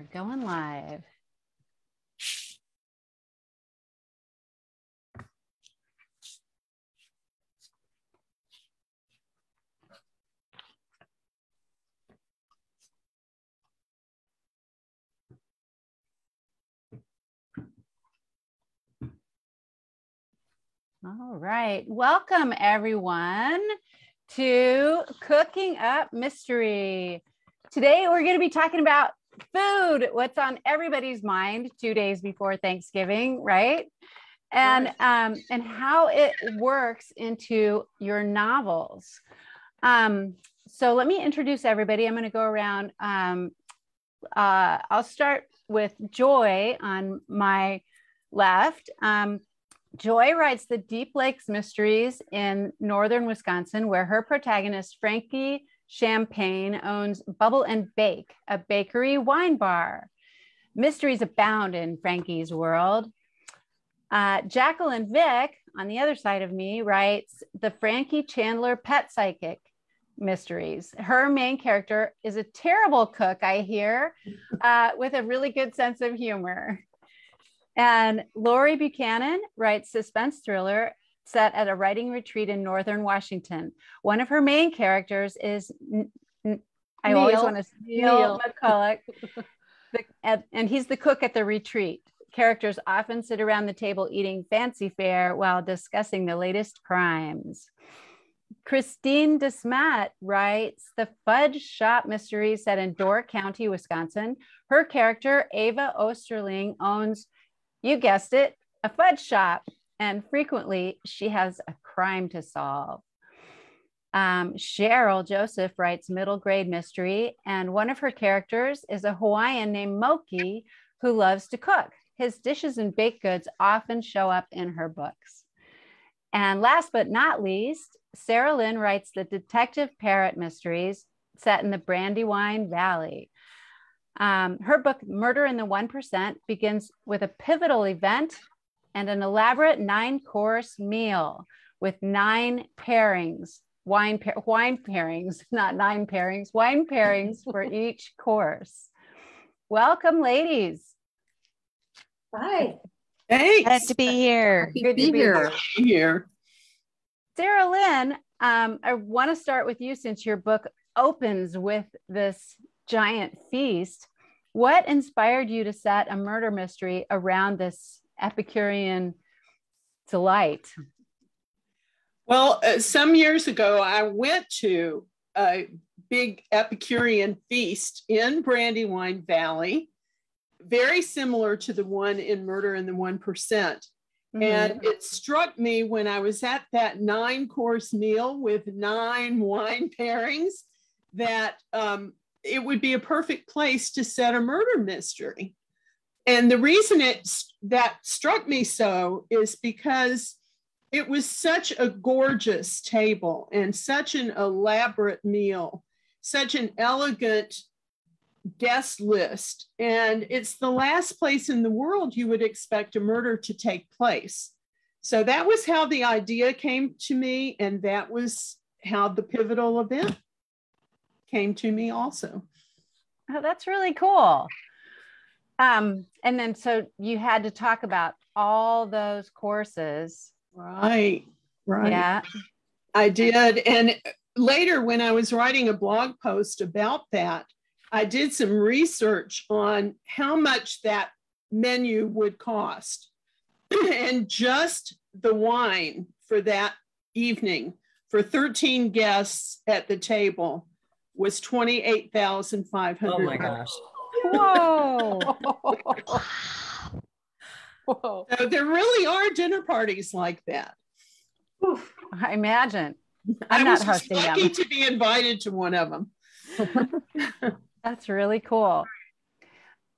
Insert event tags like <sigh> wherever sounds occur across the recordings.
We're going live. All right. Welcome, everyone, to Cooking Up Mystery. Today, we're going to be talking about food, what's on everybody's mind two days before Thanksgiving, right? And um, and how it works into your novels. Um, so let me introduce everybody. I'm going to go around. Um, uh, I'll start with Joy on my left. Um, Joy writes the Deep Lakes Mysteries in northern Wisconsin, where her protagonist, Frankie Champagne owns Bubble and Bake, a bakery wine bar. Mysteries abound in Frankie's world. Uh, Jacqueline Vick, on the other side of me, writes the Frankie Chandler Pet Psychic mysteries. Her main character is a terrible cook, I hear, uh, with a really good sense of humor. And Laurie Buchanan writes suspense thriller set at a writing retreat in northern Washington. One of her main characters is I always want to Neil, Neil McCulloch, <laughs> the, and, and he's the cook at the retreat. Characters often sit around the table eating fancy fare while discussing the latest crimes. Christine DeSmet writes the Fudge Shop mystery set in Door County, Wisconsin. Her character, Ava Oosterling, owns, you guessed it, a fudge shop and frequently she has a crime to solve. Um, Sherrill Joseph writes middle grade mystery, and one of her characters is a Hawaiian named Moki who loves to cook. His dishes and baked goods often show up in her books. And last but not least, Saralyn writes the Detective Parrott mysteries set in the Brandywine Valley. Um, her book, Murder in the 1%, begins with a pivotal event and an elaborate nine course meal with nine pairings, wine, pa- wine pairings, <laughs> not nine pairings, wine pairings <laughs> for each course. Welcome, ladies. Hi. Thanks. Glad to be here. Good to be here. here. Saralyn, um, I want to start with you since your book opens with this giant feast. What inspired you to set a murder mystery around this Epicurean delight? Well, uh, some years ago, I went to a big Epicurean feast in Brandywine Valley, very similar to the one in Murder in the One mm-hmm. And it struck me when I was at that nine course meal with nine <laughs> wine pairings that um, it would be a perfect place to set a murder mystery. And the reason it that struck me so is because it was such a gorgeous table and such an elaborate meal, such an elegant guest list. And it's the last place in the world you would expect a murder to take place. So that was how the idea came to me. And that was how the pivotal event came to me also. Oh, that's really cool. Um, and then so you had to talk about all those courses. Right, right. Yeah. I did. And later, when I was writing a blog post about that, I did some research on how much that menu would cost. <clears throat> and just the wine for that evening for 13 guests at the table was 28,500. Oh my gosh. Whoa. Whoa. So there really are dinner parties like that. I imagine. I'm I not hosting lucky them. to be invited to one of them. <laughs> That's really cool.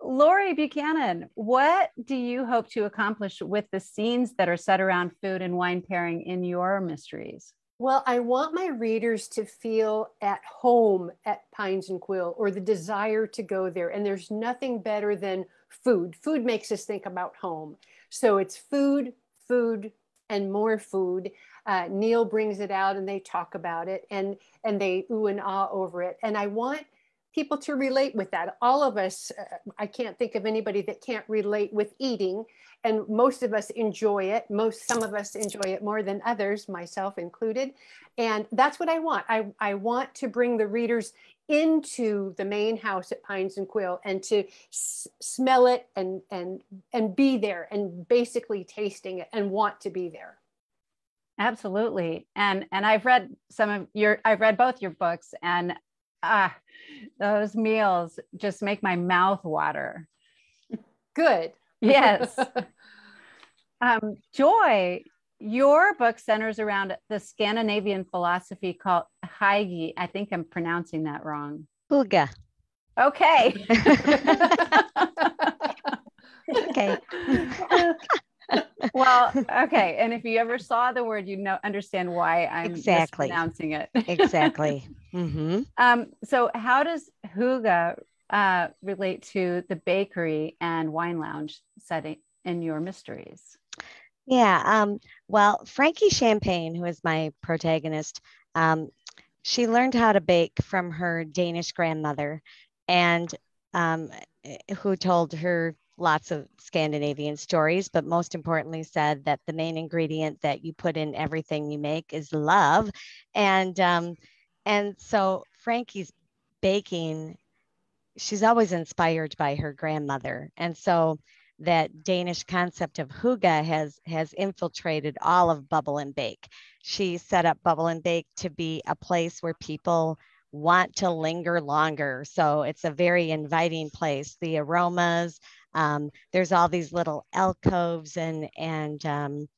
Laurie Buchanan, what do you hope to accomplish with the scenes that are set around food and wine pairing in your mysteries? Well, I want my readers to feel at home at Pines and Quill or the desire to go there. And there's nothing better than food. Food makes us think about home. So it's food, food, and more food. Uh, Neil brings it out and they talk about it and, and they ooh and ah over it. And I want people to relate with that. All of us, uh, I can't think of anybody that can't relate with eating, and most of us enjoy it. Most, some of us enjoy it more than others, myself included. And that's what I want. I, I want to bring the readers into the main house at Pines and Quill and to s- smell it and and and be there and basically tasting it and want to be there. Absolutely. And and I've read some of your I've read both your books and ah those meals just make my mouth water. Good. Yes. <laughs> um, Joy, your book centers around the Scandinavian philosophy called Hygge. I think I'm pronouncing that wrong. Hygge. Okay. <laughs> okay. <laughs> well, okay. And if you ever saw the word, you know understand why I'm exactly mispronouncing it. exactly. Mm-hmm. Um, so how does Hygge uh, relate to the bakery and wine lounge setting in your mysteries? Yeah. Um, well, Frankie Champagne, who is my protagonist, um, she learned how to bake from her Danish grandmother, and um, who told her lots of Scandinavian stories, but most importantly said that the main ingredient that you put in everything you make is love. And um, and so Frankie's baking, she's always inspired by her grandmother. And so that Danish concept of hygge has has infiltrated all of Bubble and Bake. She set up Bubble and Bake to be a place where people want to linger longer. So it's a very inviting place. The aromas, um, there's all these little alcoves and and um,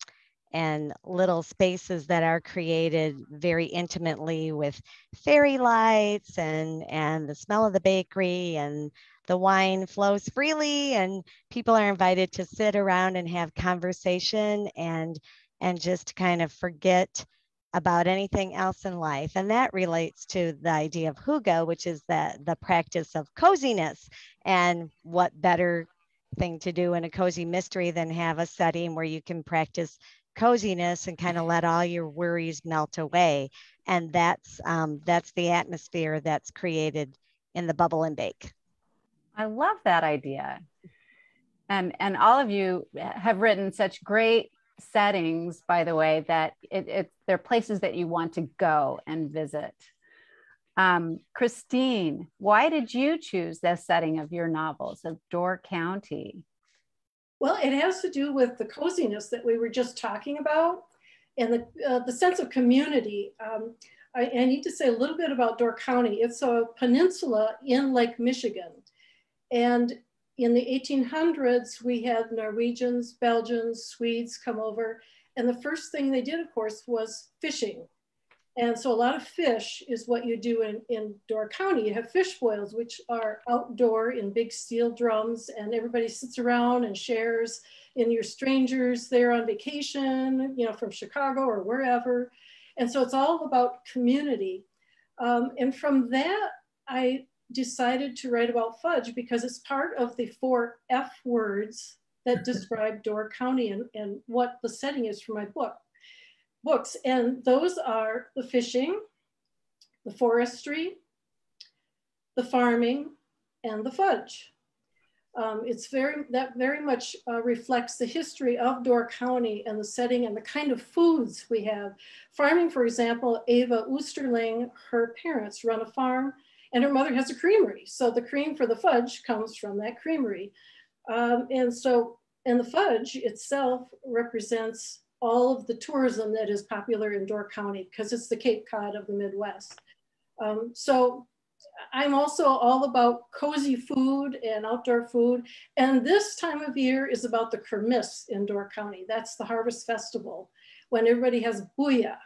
and little spaces that are created mm-hmm. very intimately with fairy lights and and the smell of the bakery and the wine flows freely and people are invited to sit around and have conversation and and just kind of forget about anything else in life. And that relates to the idea of hygge, which is the, the practice of coziness. And what better thing to do in a cozy mystery than have a setting where you can practice coziness and kind of let all your worries melt away. And that's um, that's the atmosphere that's created in the bubble and bake. I love that idea. And and all of you have written such great settings, by the way, that it, it they're places that you want to go and visit. Um, Christine, why did you choose the setting of your novels of Door County? Well, it has to do with the coziness that we were just talking about and the, uh, the sense of community. Um, I, I, need to say a little bit about Door County. It's a peninsula in Lake Michigan. And in the 1800s, we had Norwegians, Belgians, Swedes come over. And the first thing they did, of course, was fishing. And so a lot of fish is what you do in, in Door County. You have fish boils, which are outdoor in big steel drums, and everybody sits around and shares. And your strangers there on vacation, you know, from Chicago or wherever. And so it's all about community. Um, and from that, I decided to write about fudge because it's part of the four F words that <laughs> describe Door County and, and what the setting is for my book books. And those are the fishing, the forestry, the farming, and the fudge. Um, it's very, that very much uh, reflects the history of Door County and the setting and the kind of foods we have. Farming, for example, Ava Oosterling, her parents run a farm and her mother has a creamery. So the cream for the fudge comes from that creamery. Um, and so, and the fudge itself represents all of the tourism that is popular in Door County because it's the Cape Cod of the Midwest. Um, so I'm also all about cozy food and outdoor food. And this time of year is about the Kermis in Door County. That's the harvest festival when everybody has booyah.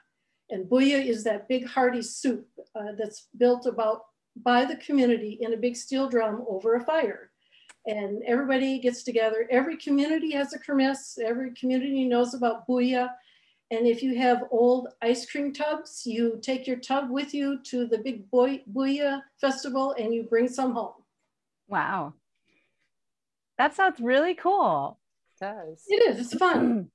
And booyah is that big hearty soup uh, that's built about by the community in a big steel drum over a fire and everybody gets together. Every community has a kermesse. Every community knows about booyah. And if you have old ice cream tubs, you take your tub with you to the big boy, booyah festival and you bring some home. Wow. That sounds really cool. It does. It is. It's fun.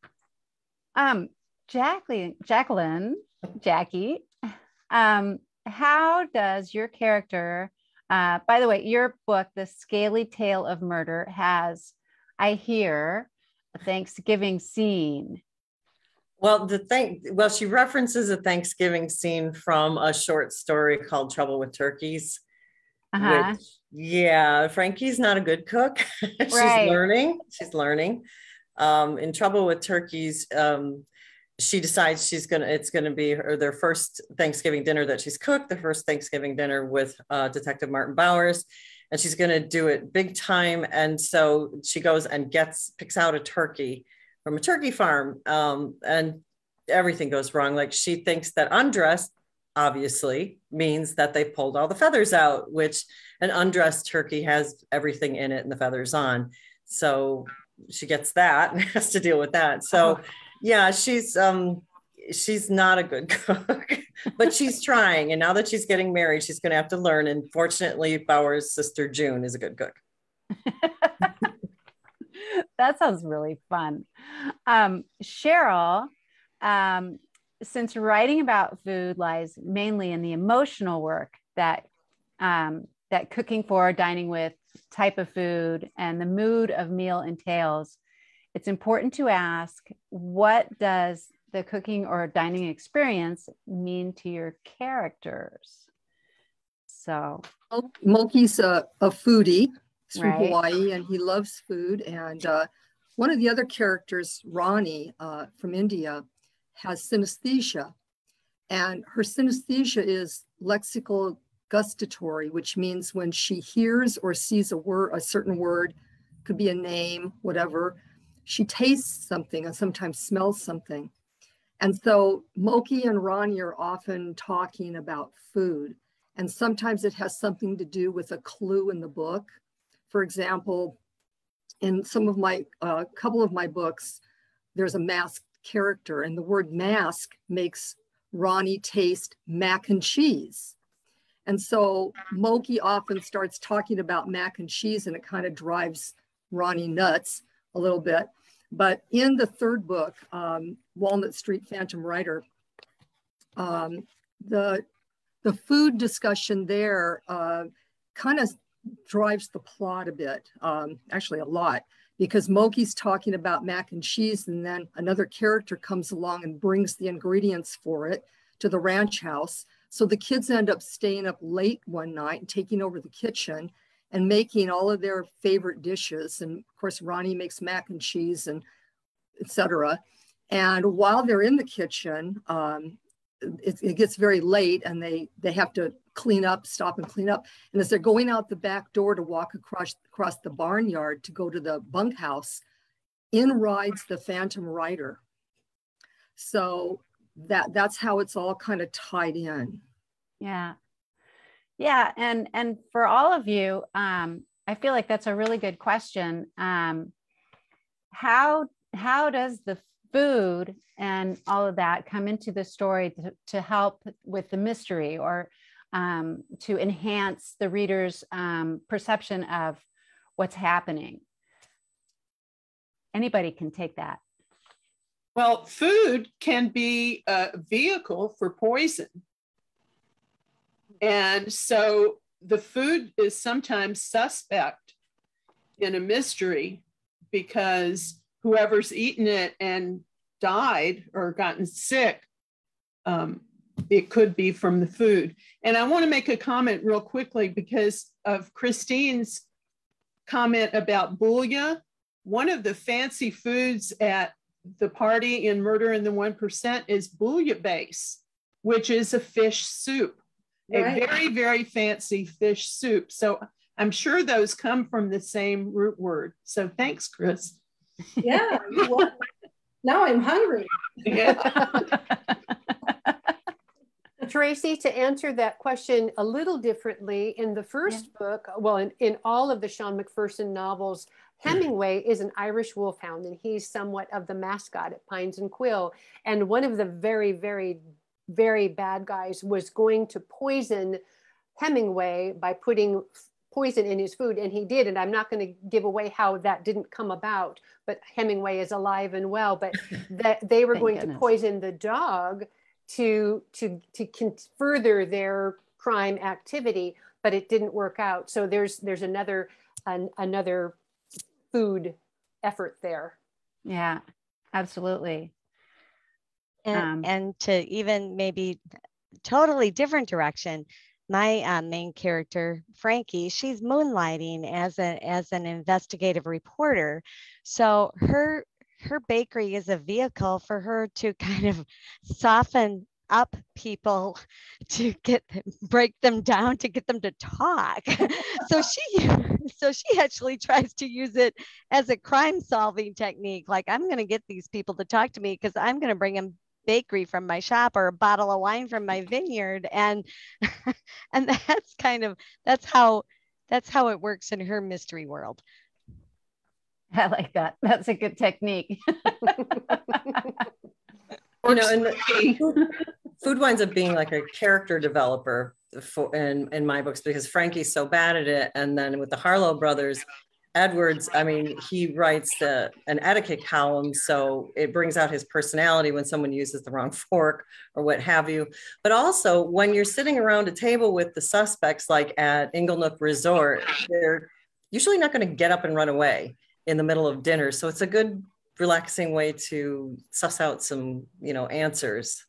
<clears throat> um, Jacqueline, Jacqueline, Jackie, um, how does your character, uh, by the way, your book, The Scaly Tale of Murder, has, I hear, a Thanksgiving scene. Well, the thing, well, she references a Thanksgiving scene from a short story called Trouble with Turkeys. Uh-huh. Which, yeah, Frankie's not a good cook. <laughs> She's Right. learning. She's learning. Um, in Trouble with Turkeys, um, she decides she's gonna. It's gonna be her their first Thanksgiving dinner that she's cooked. The first Thanksgiving dinner with uh, Detective Martin Bowers, and she's gonna do it big time. And so she goes and gets picks out a turkey from a turkey farm, um, and everything goes wrong. Like she thinks that undressed obviously means that they pulled all the feathers out, which an undressed turkey has everything in it and the feathers on. So she gets that and <laughs> has to deal with that. So yeah, she's um she's not a good <laughs> cook, but she's trying. And now that she's getting married, she's gonna have to learn. And fortunately, Bowers' sister June is a good cook. <laughs> that sounds really fun. Um, Sherrill, um, since writing about food lies mainly in the emotional work that um, that cooking for, dining with, type of food, and the mood of meal entails, it's important to ask what does the cooking or dining experience mean to your characters? So, Moki's a, a foodie. He's from Right. Hawaii and he loves food. And uh, one of the other characters, Ronnie uh, from India, has synesthesia. And her synesthesia is lexical gustatory, which means when she hears or sees a word, a certain word, could be a name, whatever, she tastes something and sometimes smells something. And so Moki and Ronnie are often talking about food. And sometimes it has something to do with a clue in the book. For example, in some of my, a uh, couple of my books, there's a masked character, and the word mask makes Ronnie taste mac and cheese. And so Moki often starts talking about mac and cheese, and it kind of drives Ronnie nuts a little bit. But in the third book, um, Walnut Street Phantom Rider, um, the the food discussion there uh, kind of drives the plot a bit, um, actually a lot, because Moki's talking about mac and cheese, and then another character comes along and brings the ingredients for it to the ranch house. So the kids end up staying up late one night and taking over the kitchen and making all of their favorite dishes. And of course, Ronnie makes mac and cheese and etc. And while they're in the kitchen, um, it, it, gets very late and they they have to clean up, stop and clean up. And as they're going out the back door to walk across across the barnyard to go to the bunkhouse, in rides the Phantom Rider. So that that's how it's all kind of tied in. Yeah. Yeah. And and for all of you, um, I feel like that's a really good question. Um, how how does the food and all of that come into the story to, to help with the mystery or um, to enhance the reader's um, perception of what's happening? Anybody can take that. Well, food can be a vehicle for poison. And so the food is sometimes suspect in a mystery because whoever's eaten it and died or gotten sick, um, it could be from the food. And I want to make a comment real quickly because of Christine's comment about bouillon. One of the fancy foods at the party in Murder in the 1% is bouillabaisse, which is a fish soup, right. a very, very fancy fish soup. So I'm sure those come from the same root word. So thanks, Chris. Yeah, now I'm hungry. Yeah. <laughs> Tracey, to answer that question a little differently, in the first yeah. book, well, in, in all of the Sean McPherson novels, Hemingway is an Irish wolfhound, and he's somewhat of the mascot at Pines and Quill. And one of the very, very, very bad guys was going to poison Hemingway by putting poison in his food, and he did. And I'm not going to give away how that didn't come about, but Hemingway is alive and well. But <laughs> that they were going goodness. to poison the dog to to to further their crime activity, but it didn't work out. So there's there's another an, another food effort there. Yeah, absolutely. And, um, and to even maybe totally different direction, my uh, main character frankie she's moonlighting as a as an investigative reporter. So her her bakery is a vehicle for her to kind of soften up people <laughs> to get break them down to get them to talk. <laughs> So she <laughs> so she actually tries to use it as a crime solving technique like i'm going to get these people to talk to me because i'm going to bring them bakery from my shop or a bottle of wine from my vineyard. And <laughs> and that's kind of that's how that's how it works in her mystery world. <laughs> I like that. That's a good technique. <laughs> You know and food, food winds up being like a character developer for in in my books because frankie's so bad at it. And then with the harlow brothers Edwards, I mean, he writes the, an etiquette column, so it brings out his personality when someone uses the wrong <laughs> fork or what have you. But also, when you're sitting around a table with the suspects, like at Inglenook Resort, they're usually not going to get up and run away in the middle of dinner. So it's a good, relaxing way to suss out some, you know, answers.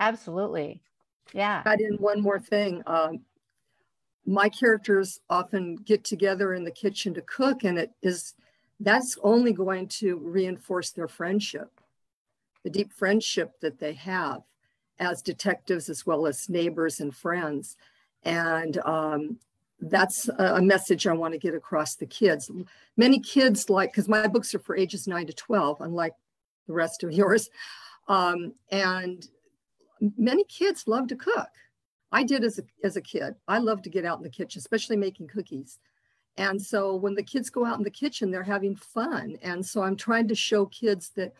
Absolutely. Yeah. Add in one more thing. Um, my characters often get together in the kitchen to cook and it is that's only going to reinforce their friendship the deep friendship that they have as detectives as well as neighbors and friends. And um, that's a message i want to get across the kids. Many kids like because my books are for ages 9 to 12 unlike the rest of yours. Um, and many kids love to cook I did as a, as a kid. I love to get out in the kitchen, especially making cookies. And so when the kids go out in the kitchen, they're having fun. And so I'm trying to show kids that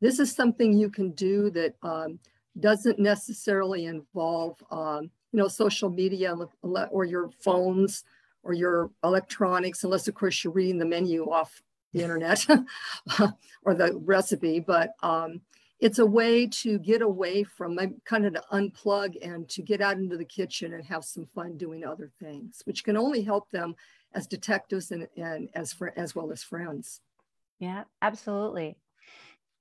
this is something you can do that um, doesn't necessarily involve, um, you know, social media or your phones or your electronics, unless of course you're reading the menu off the internet <laughs> or the recipe. But um, it's a way to get away from kind of to unplug and to get out into the kitchen and have some fun doing other things, which can only help them as detectives and, and as, fr- as well as friends. Yeah, absolutely.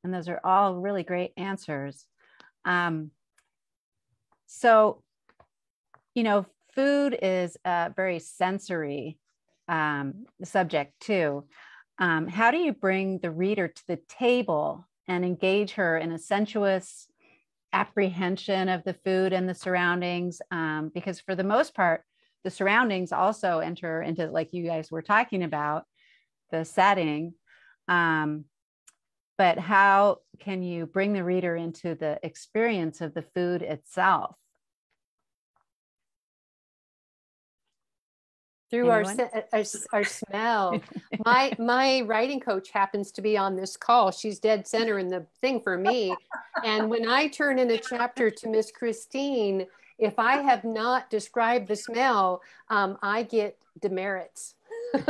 And those are all really great answers. Um, so, you know, food is a very sensory um, subject too. Um, how do you bring the reader to the table and engage her in a sensuous apprehension of the food and the surroundings. Um, because for the most part, the surroundings also enter into, like you guys were talking about, the setting. Um, but how can you bring the reader into the experience of the food itself? Through our, our, our smell. <laughs> my my writing coach happens to be on this call. She's dead center in the thing for me. And when I turn in a chapter to Miss Christine, if I have not described the smell, um, I get demerits. <laughs>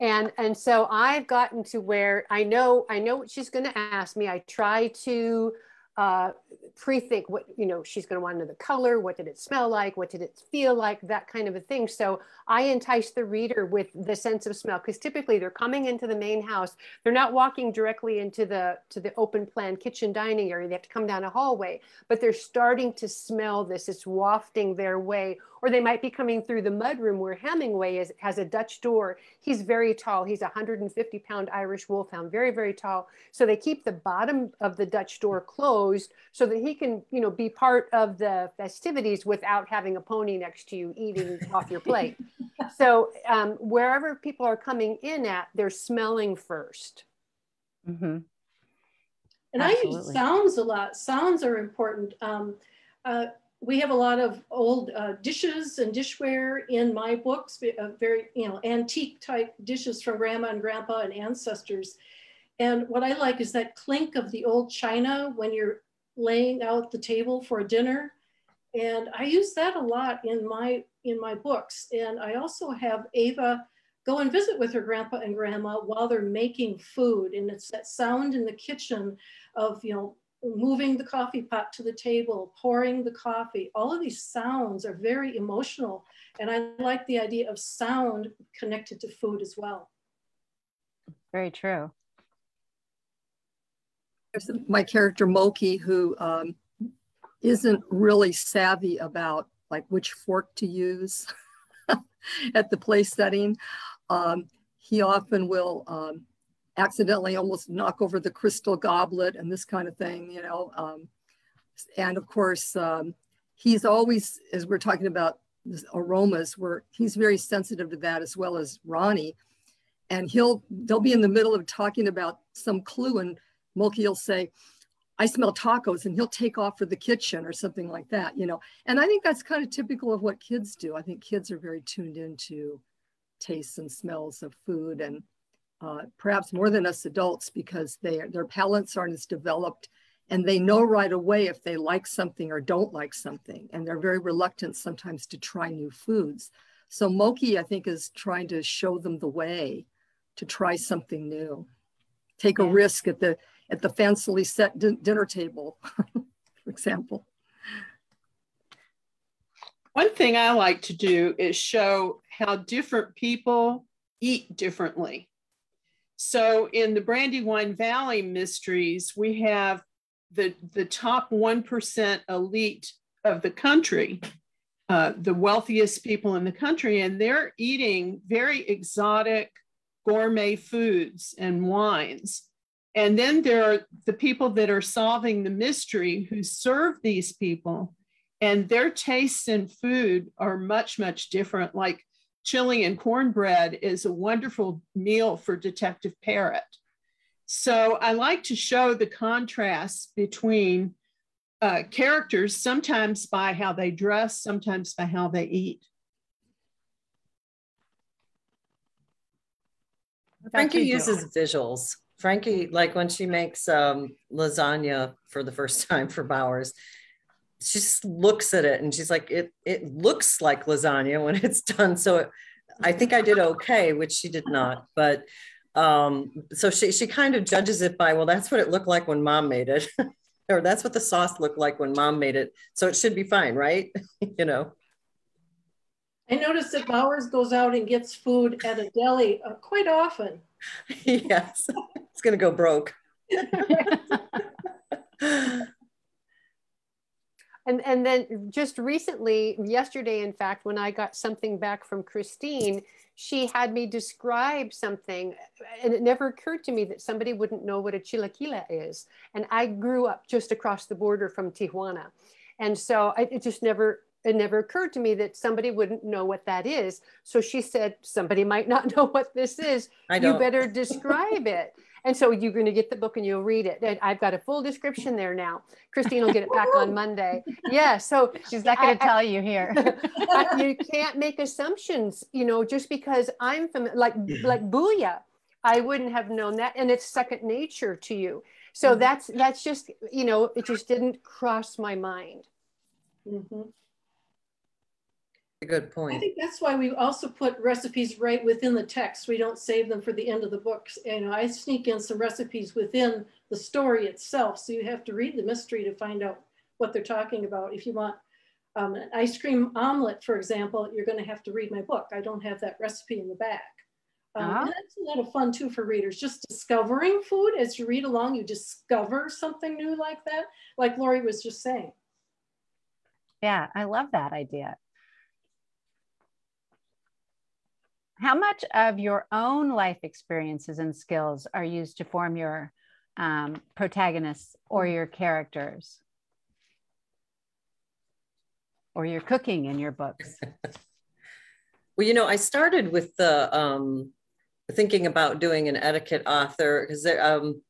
and and so I've gotten to where I know I know what she's going to ask me. I try to uh, pre-think what you know she's going to want to know the color what did it smell like what did it feel like that kind of a thing. So i entice the reader with the sense of smell because typically they're coming into the main house. They're not walking directly into the to the open plan kitchen dining area. They have to come down a hallway but they're starting to smell this. It's wafting their way or they might be coming through the mudroom where hemingway is, has a dutch door he's very tall he's a 150 pound irish wolfhound very very tall so they keep the bottom of the dutch door closed so that he can, you know, be part of the festivities without having a pony next to you eating <laughs> off your plate. So um, wherever people are coming in at, they're smelling 1st mm-hmm. And Absolutely. I use sounds a lot. Sounds are important. Um, uh, we have a lot of old uh, dishes and dishware in my books, uh, very you know antique type dishes from grandma and grandpa and ancestors. And what I like is that clink of the old china when you're laying out the table for a dinner. And I use that a lot in my in my books. And I also have Ava go and visit with her grandpa and grandma while they're making food. And it's that sound in the kitchen of, you know, moving the coffee pot to the table, pouring the coffee. All of these sounds are very emotional. And I like the idea of sound connected to food as well. Very true. There's my character Moki, who um, not really savvy about like which fork to use <laughs> at the place setting. Um, he often will um, accidentally almost knock over the crystal goblet and this kind of thing, you know. Um, and of course, um, he's always, as we're talking about aromas, where he's very sensitive to that as well as Ronnie. And he'll, they'll be in the middle of talking about some clue and Moki will say, I smell tacos and he'll take off for the kitchen or something like that, you know. And I think that's kind of typical of what kids do. I think kids are very tuned into tastes and smells of food and uh, perhaps more than us adults because they, their palates aren't as developed and they know right away if they like something or don't like something. And they're very reluctant sometimes to try new foods. So Moki, I think, is trying to show them the way to try something new. Take a risk at the at the fancily set dinner table, <laughs> for example. One thing I like to do is show how different people eat differently. So in the Brandywine Valley mysteries, we have the, the top 1% elite of the country, uh, the wealthiest people in the country, and they're eating very exotic gourmet foods and wines. And then there are the people that are solving the mystery who serve these people, and their tastes in food are much, much different. Like chili and cornbread is a wonderful meal for Detective Parrott. So I like to show the contrast between uh, characters, sometimes by how they dress, sometimes by how they eat. Frankie uses visuals. Frankie, like when she makes um, lasagna for the first <laughs> time for Bowers, she just looks at it and she's like, it it looks like lasagna when it's <laughs> done. So it, I think I did okay, which she did not. But um, so she she kind of judges it by, well, that's what it looked like when mom made it. <laughs> or that's what the sauce looked like when mom made it. So it should be fine, right? <laughs> you know. I noticed that Bowers goes out and gets food at a deli uh, quite often. yes, it's going to go broke. And, and then just recently, yesterday, in fact, when I got something back from Christine, she had me describe something, and it never occurred to me that somebody wouldn't know what a chilaquila is. And I grew up just across the border from Tijuana. And so I, it just never it never occurred to me that somebody wouldn't know what that is. So she said, somebody might not <laughs> know what this is. You better describe it. And so you're going to get the book and you'll read it. And I've got a full description there now. Christine will get it back on Monday. Yeah. So she's not going to tell you here. <laughs> you can't make assumptions, you know, just because I'm from like, like Booyah. I wouldn't have known that. And it's second nature to you. So mm-hmm. that's, that's just, you know, it just didn't cross my mind. Mm-hmm. A good point. I think that's why we also put recipes right within the text. We don't save them for the end of the books. You know, I sneak in some recipes within the story itself. So you have to read the mystery to find out what they're talking about. If you want um, an ice cream omelet, for example, you're going to have to read my book. I don't have that recipe in the back. Um, uh-huh. That's a lot of fun too for readers, just discovering food as you read along, you discover something new like that, like Laurie was just saying. Yeah, I love that idea. How much of your own life experiences and skills are used to form your um, protagonists or your characters? Or your cooking in your books? <laughs> Well you know i started with the um, thinking about doing an etiquette author because um,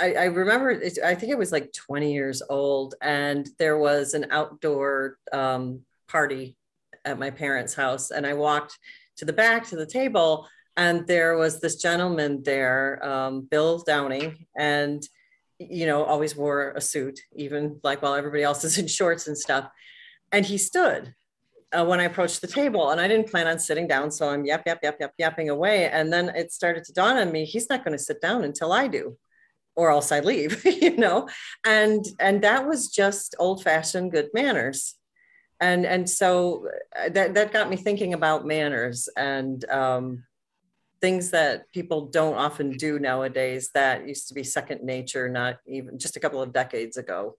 I, I, remember i think it was like 20 years old and there was an outdoor um, party at my parents house and i walked to the back to the table and there was this gentleman there um, bill downing and you know always wore a suit even like while everybody else is <laughs> in shorts and stuff. And he stood uh, when i approached the table and i didn't plan on sitting down so i'm yap yap yap yapping away. And then it started to dawn on me he's not going to sit down until i do or else I leave, <laughs> you know, and and that was just old fashioned good manners, and and so uh, that that got me thinking about manners and um, things that people don't often do nowadays that used to be second nature, not even just a couple of decades ago.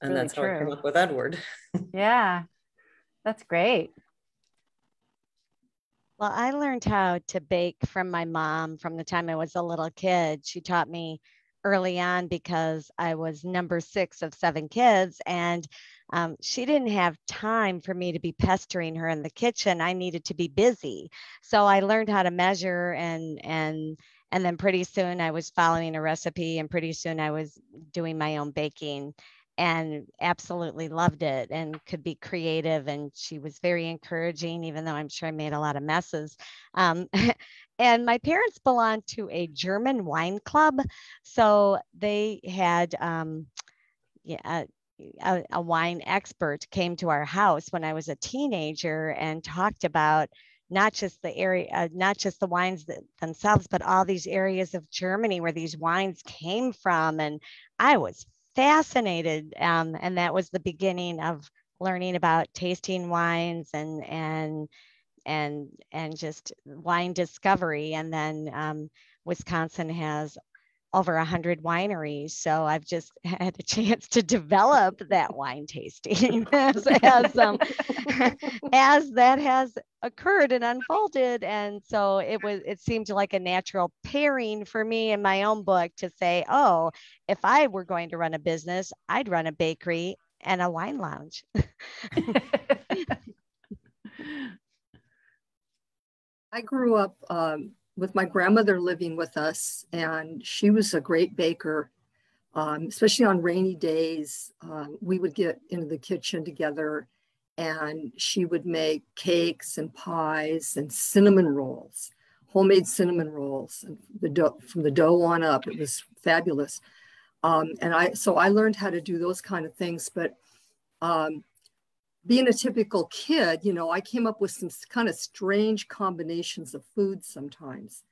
And really that's true. how I came up with Edward. <laughs> yeah, that's great. Well, I learned how to bake from my mom from the time I was a little kid. She taught me early on because I was number six of seven kids, and um, she didn't have time for me to be pestering her in the kitchen. I needed to be busy, so I learned how to measure and and and then pretty soon I was following a recipe, and pretty soon I was doing my own baking and absolutely loved it and could be creative. And she was very encouraging, even though I'm sure I made a lot of messes. Um, <laughs> and my parents belonged to a German wine club. So they had, um, yeah, a, a, wine expert came to our house when I was a teenager and talked about not just the area, uh, not just the wines themselves, but all these areas of Germany where these wines came from. And I was fascinated. Um, and that was the beginning of learning about tasting wines and, and, and, and just wine discovery. And then um, Wisconsin has over a hundred wineries. So I've just <laughs> had a chance to develop that wine tasting <laughs> as, <laughs> as, um, as that has occurred and unfolded. And so it was, it seemed like a natural pairing for me in my own book to say, oh, if I were going to run a business, I'd run a bakery and a wine lounge. I grew up um, with my grandmother living with us, and she was a great baker. Um, especially on rainy days, um, we would get into the kitchen together and she would make cakes and pies and cinnamon rolls, homemade cinnamon rolls and the dough, from the dough on up. It was fabulous. Um, and I, so I learned how to do those kind of things. But um, being a typical kid, you know, I came up with some kind of strange combinations of foods sometimes,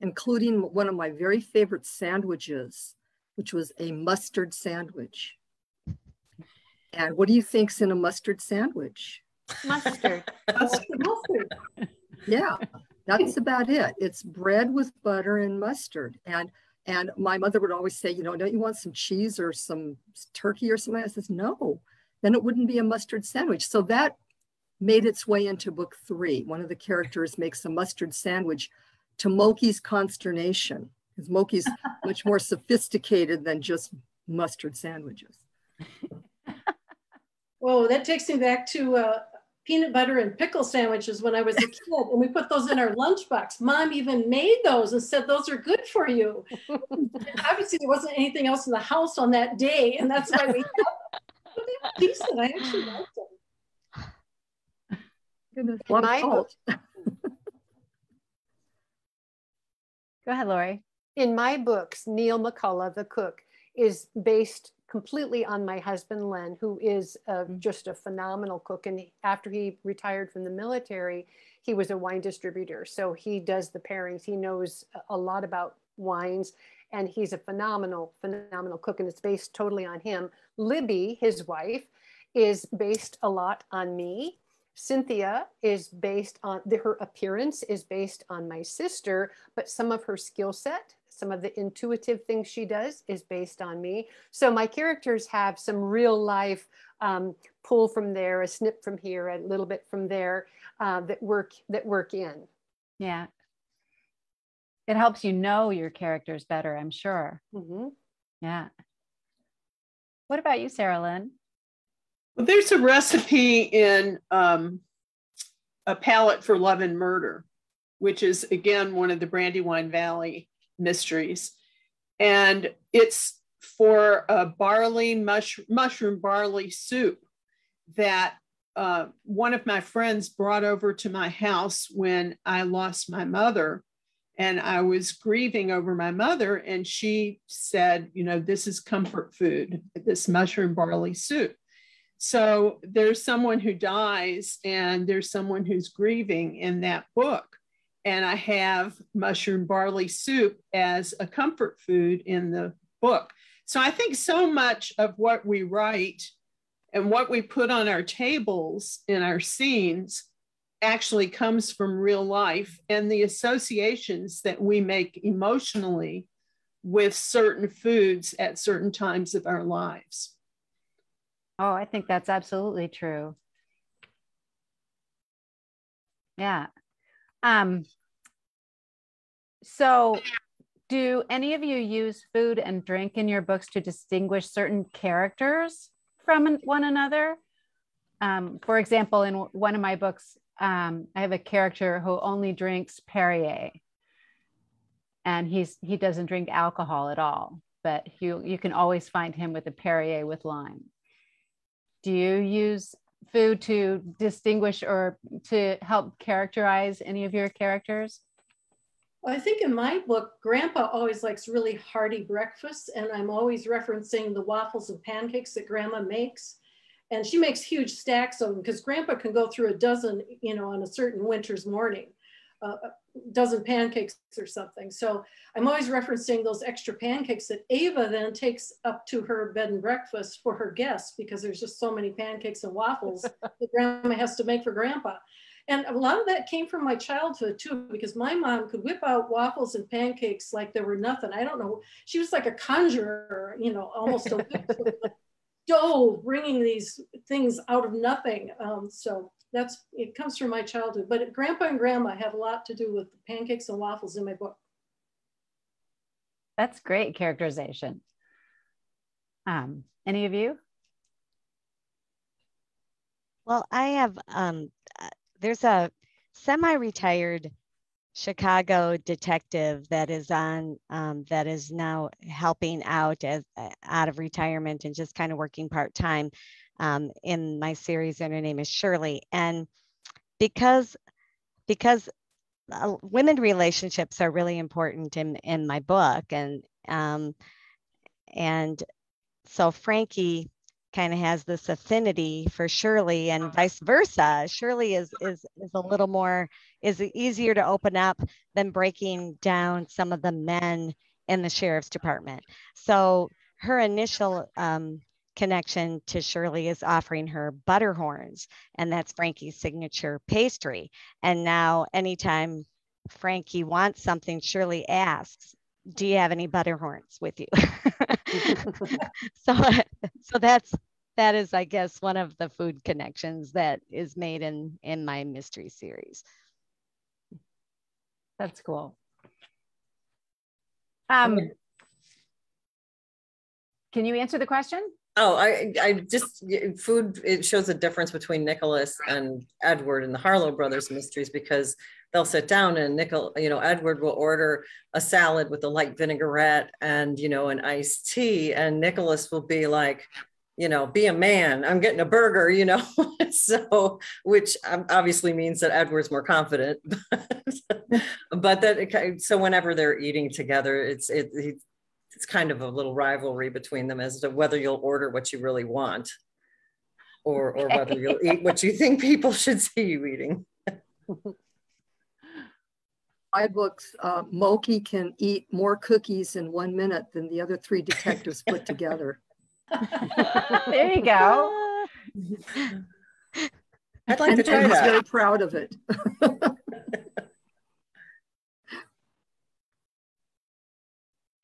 including one of my very favorite sandwiches, which was a mustard sandwich. And what do you think's in a mustard sandwich? Mustard. mustard. <laughs> mustard. Yeah, that's about it. It's bread with butter and mustard. And and my mother would always say, you know, don't you want some cheese or some turkey or something? I says, no, then it wouldn't be a mustard sandwich. So that made its way into book three. One of the characters makes a mustard sandwich to Moki's consternation, because Moki's <laughs> much more sophisticated than just mustard sandwiches. Whoa, <laughs> that takes me back to uh, peanut butter and pickle sandwiches when I was a <laughs> kid, and we put those in our lunchbox. Mom even made those and said those are good for you. obviously, there wasn't anything else in the house on that day, and that's why we had decent. I actually liked them. Goodness, my book, Go ahead, Laurie. In my books, Neil McCullough, the cook, is based completely on my husband Len, who is uh, just a phenomenal cook. And after he retired from the military, he was a wine distributor. So he does the pairings. He knows a lot about wines, and he's a phenomenal, phenomenal cook. And it's based totally on him. Libby, his wife, is based a lot on me. Cynthia is based on the, her appearance is based on my sister, but some of her skill set some of the intuitive things she does is based on me. So my characters have some real life um, pull from there, a snip from here, a little bit from there uh, that work that work in. Yeah. It helps you know your characters better, I'm sure. Mm-hmm. Yeah. What about you, Saralyn? Well, there's a recipe in um, a palette for love and murder, which is again one of the Brandywine Valley mysteries. And it's for a barley mush, mushroom barley soup that uh, one of my friends brought over to my house when I lost my mother. And I was grieving over my mother, and she said, You know, this is comfort food, this mushroom barley soup. So there's someone who dies, and there's someone who's grieving in that book. and I have mushroom barley soup as a comfort food in the book. So I think so much of what we write and what we put on our tables in our scenes actually comes from real life and the associations that we make emotionally with certain foods at certain times of our lives. Oh, I think that's absolutely true. Yeah. Um, so do any of you use food and drink in your books to distinguish certain characters from one another? Um, for example, in one of my books, um, I have a character who only drinks Perrier, and he's he doesn't drink alcohol at all. But you you can always find him with a Perrier with lime. Do you use food to distinguish or to help characterize any of your characters? Well, I think in my book, Grandpa always likes really hearty breakfasts, and I'm always referencing the waffles and pancakes that Grandma makes. And she makes huge stacks of them because Grandpa can go through a dozen, you know, on a certain winter's morning, uh, a dozen pancakes or something. So I'm always referencing those extra pancakes that Ava then takes up to her bed and breakfast for her guests because there's just so many pancakes and waffles <laughs> that Grandma has to make for Grandpa. And a lot of that came from my childhood too, because my mom could whip out waffles and pancakes like there were nothing. I don't know. She was like a conjurer, you know, almost a <laughs> dough bringing these things out of nothing. Um, so that's, it comes from my childhood. But grandpa and grandma have a lot to do with pancakes and waffles in my book. That's great characterization. Um, any of you? Well, I have um, there's a semi-retired Chicago detective that is on um, that is now helping out as uh, out of retirement and just kind of working part time um, in my series. And her name is Shirley. And because because uh, women relationships are really important in in my book, and um, and so Frankie kind of has this affinity for Shirley and uh-huh. vice versa. Shirley is is is a little more is easier to open up than breaking down some of the men in the sheriff's department. So her initial um, connection to Shirley is offering her butter horns, and that's Frankie's signature pastry. And now, anytime Frankie wants something, Shirley asks, do you have any butter horns with you? <laughs> so, so that's that is, I guess, one of the food connections that is made in in my mystery series. That's cool. Um, can you answer the question? Oh, I, I just food. It shows a difference between Nicholas and Edward and the Harlow brothers mysteries because they'll sit down and Nickel, you know, Edward will order a salad with a light vinaigrette and you know an iced tea, and Nicholas will be like, you know, be a man. I'm getting a burger, you know. <laughs> so, which obviously means that Edward's more confident. <laughs> but that so whenever they're eating together, it's it, it's kind of a little rivalry between them as to whether you'll order what you really want, or or whether you'll eat what you think people should see you eating. <laughs> my books, uh, Moki can eat more cookies in one minute than the other three detectives put together. There you go. I'd like to try that. He's very proud of it. <laughs>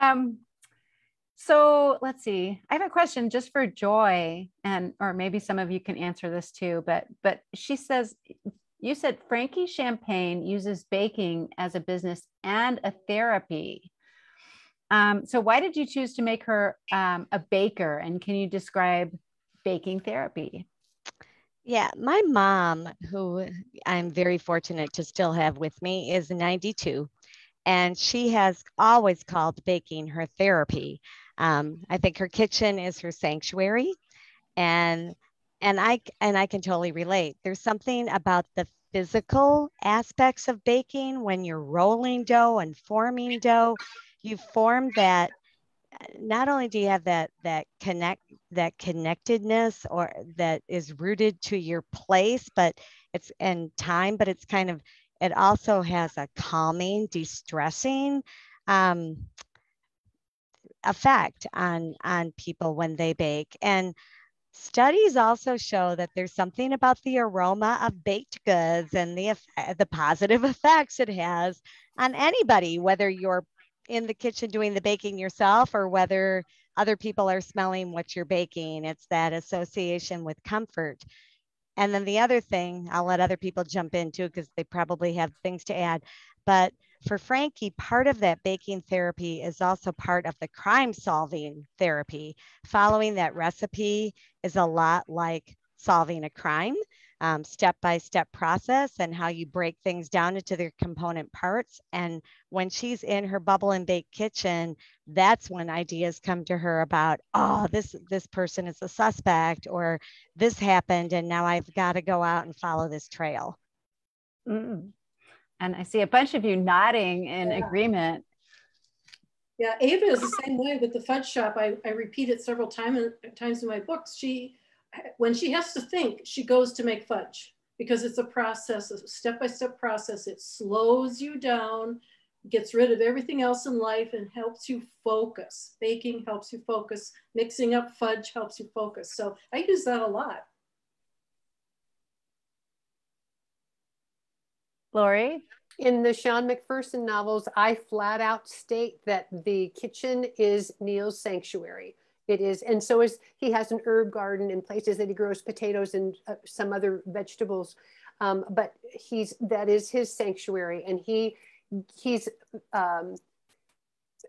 um, so let's see. I have a question just for Joy, and or maybe some of you can answer this too. But but she says you said Frankie Champagne uses baking as a business and a therapy. Um, so why did you choose to make her um, a baker? And can you describe baking therapy? Yeah, my mom, who I'm very fortunate to still have with me, is 92, and she has always called baking her therapy. Um, I think her kitchen is her sanctuary, and and I and I can totally relate. There's something about the physical aspects of baking when you're rolling dough and forming dough you form that not only do you have that that connect that connectedness or that is rooted to your place but it's and time but it's kind of it also has a calming, de-stressing um, effect on on people when they bake. And studies also show that there's something about the aroma of baked goods and the the positive <laughs> effects it has on anybody, whether you're in the kitchen doing the baking yourself or whether other people are smelling what you're baking. It's that association with comfort. And then the other thing, I'll let other people jump in too, because they probably have things to add. But for Frankie, part of that baking therapy is also part of the crime solving therapy. Following that recipe is a lot like solving a crime um, step-by-step process and how you break things down into their component parts. And when she's in her bubble and bake kitchen, that's when ideas come to her about, oh, this this person is a suspect, or this happened, and now I've got to go out and follow this trail. Mm. And I see a bunch of you nodding in yeah. agreement. Yeah, Ava is the same way with the fudge shop. I, I repeat it several time, times in my books. She when she has to think, she goes to make fudge because it's a process, a step-by-step process. It slows you down, gets rid of everything else in life and helps you focus. Baking helps you focus. Mixing up fudge helps you focus. So I use that a lot. Laurie? In the Sean McPherson novels, I flat out state that the kitchen is Neil's sanctuary. It is, and so is he has an herb garden in places that he grows potatoes and uh, some other vegetables. Um, but he's that is his sanctuary, and he he's um,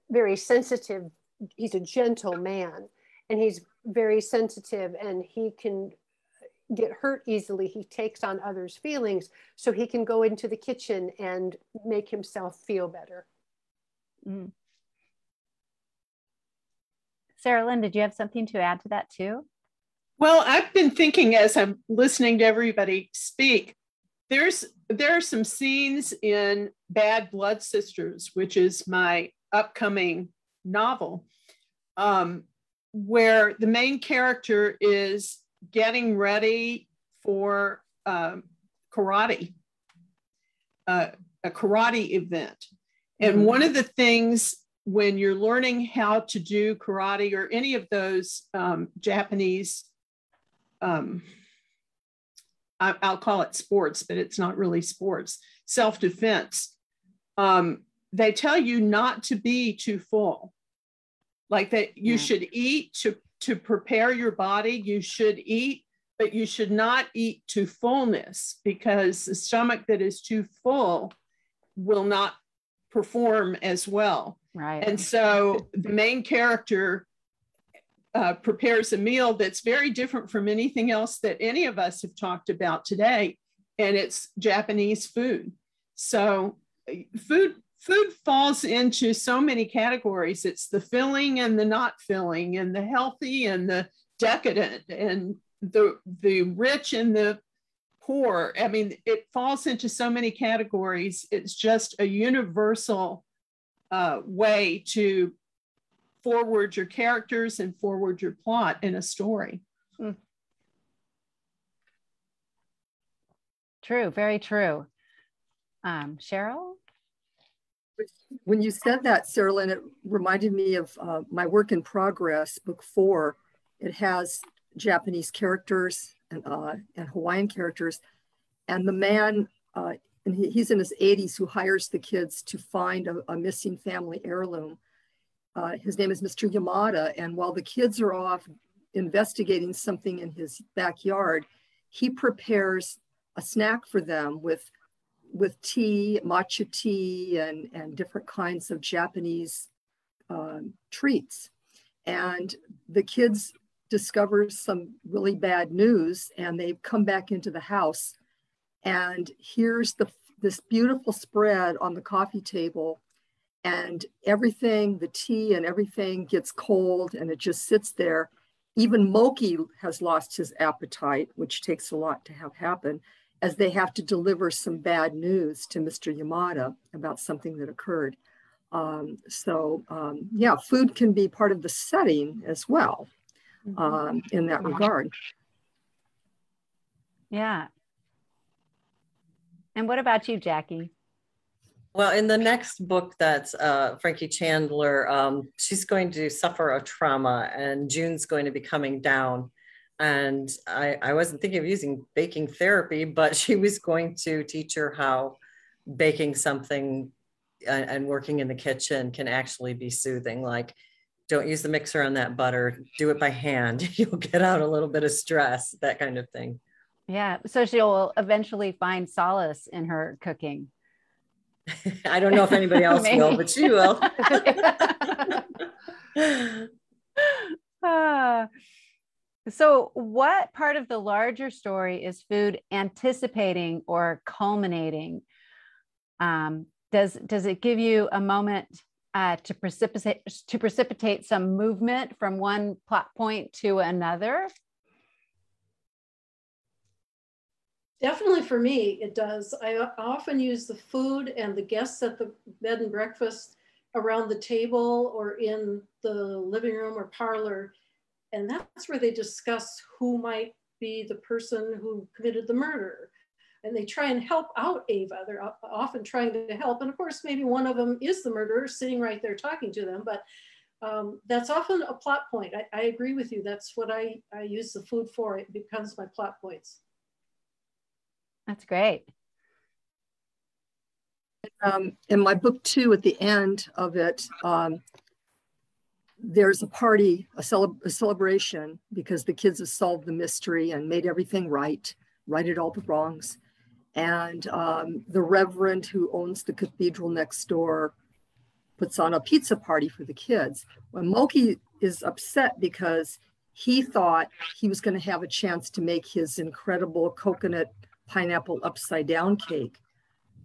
very sensitive. He's a gentle man, and he's very sensitive, and he can get hurt easily. He takes on others' feelings, so he can go into the kitchen and make himself feel better. Mm. Saralyn, did you have something to add to that too? Well, I've been thinking as I'm listening to everybody speak, there's there are some scenes in Bad Blood Sisters, which is my upcoming novel, um, where the main character is getting ready for um, karate, uh, a karate event. And mm-hmm. one of the things when you're learning how to do karate or any of those um, Japanese, um, I, will call it sports, but it's not really sports, self defense, um, they tell you not to be too full. Like that you yeah. should eat to, to prepare your body, you should eat, but you should not eat to fullness because the stomach that is too full will not perform as well. Right. And so the main character uh, prepares a meal that's very different from anything else that any of us have talked about today, and it's Japanese food. So food food falls into so many categories. It's the filling and the not filling, and the healthy and the decadent, and the the rich and the poor. I mean, it falls into so many categories. It's just a universal uh, way to forward your characters and forward your plot in a story. Hmm. True, very true. Um, Sherrill? When you said that, Saralyn, it reminded me of uh, my work in progress, book four. It has Japanese characters and, uh, and Hawaiian characters. And the man uh, and he, he's in his 80s who hires the kids to find a, a missing family heirloom. Uh, his name is Mr. Yamada, and while the kids are off investigating something in his backyard, he prepares a snack for them with with tea, matcha tea, and, and different kinds of Japanese um, treats. And the kids discover some really bad news and they come back into the house and here's the this beautiful spread on the coffee table. And everything the tea and everything gets cold and it just sits there. Even moki has lost his appetite which takes a lot to have happen as they have to deliver some bad news to mr yamada about something that occurred. Um, so um, yeah food can be part of the setting as well mm-hmm. um, in that regard. Yeah And what about you, Jackie? Well, in the next book that's uh, Frankie Chandler, um, she's going to suffer a trauma and June's going to be coming down. And I, I wasn't thinking of using baking therapy, but <laughs> she was going to teach her how baking something and, and working in the kitchen can actually be soothing. Like, don't use the mixer on that butter, do it by hand. <laughs> You'll get out a little bit of stress, that kind of thing. Yeah. So she'll eventually find solace in her cooking. <laughs> I don't know if anybody else <laughs> will, but she will. uh, <laughs> so, what part of the larger story is food anticipating or culminating? Um, does does it give you a moment uh, to precipitate to precipitate some movement from one plot point to another? Definitely for me, it does. I often use the food and the guests at the bed and breakfast around the table or in the living room or parlor. And that's where they discuss who might be the person who committed the murder. And they try and help out Ava. They're often trying to help. And of course, maybe one of them is the murderer sitting right there talking to them. But um, that's often a plot point. I, I agree with you. That's what I, I use the food for. It becomes my plot points. That's great. Um, in my book two, at the end of it, um, there's a party, a, cele a, celebration, because the kids have solved the mystery and made everything right, righted all the wrongs. And um, the reverend who owns the cathedral next door puts on a pizza party for the kids. When Moki is upset because he thought he was going to have a chance to make his incredible coconut pineapple upside down cake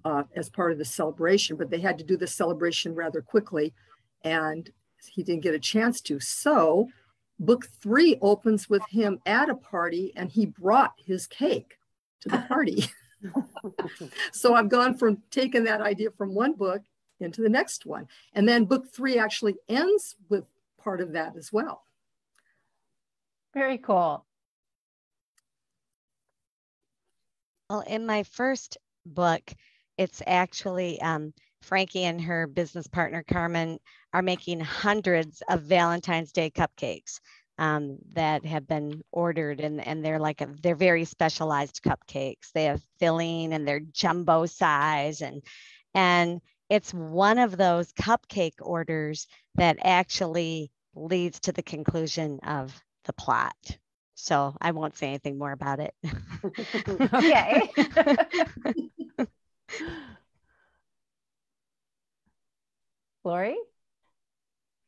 uh, as part of the celebration, but they had to do the celebration rather quickly and he didn't get a chance to. So book three opens with him at a party and he brought his cake to the party. <laughs> so I've gone from taking that idea from one book into the next one. And then book three actually ends with part of that as well. Very cool. Well, in my first book, it's actually um, Frankie and her business partner Carmen are making hundreds of Valentine's Day cupcakes um, that have been ordered, and and they're like a, they're very specialized cupcakes. They have filling and they're jumbo size, and and it's one of those cupcake orders that actually leads to the conclusion of the plot. So I won't say anything more about it. okay. <laughs> Laurie?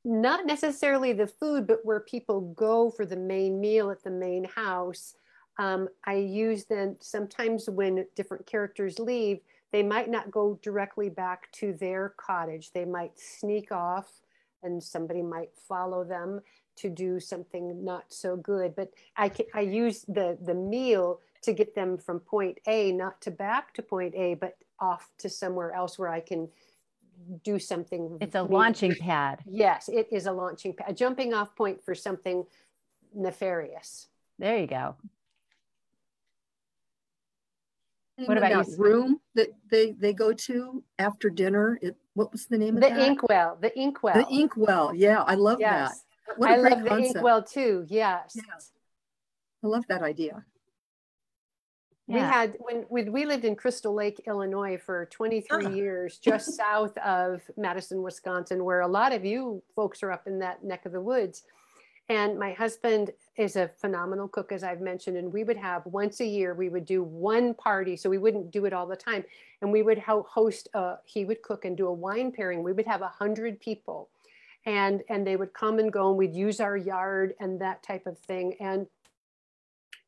Not necessarily the food, but where people go for the main meal at the main house. Um, I use then sometimes when different characters leave, they might not go directly back to their cottage. They might sneak off and somebody might follow them to do something not so good. But I, can, I use the, the meal to get them from point A, not to back to point A, but off to somewhere else where I can do something. It's a launching pad. Yes, it is a launching pad, a jumping off point for something nefarious. There you go. What about that you? room that they they go to after dinner? It what was the name the of that? The inkwell. The inkwell. The inkwell. Yeah, I love yes. that. What I love the inkwell too. Yes. yes. I love that idea. Yeah. We had when we, we lived in Crystal Lake, Illinois for 23 ah. years, just <laughs> south of Madison, Wisconsin, where a lot of you folks are up in that neck of the woods. And my husband is a phenomenal cook, as I've mentioned. And we would have once a year, we would do one party. So we wouldn't do it all the time. And we would host, a, he would cook and do a wine pairing. We would have a hundred people and and they would come and go and we'd use our yard and that type of thing. And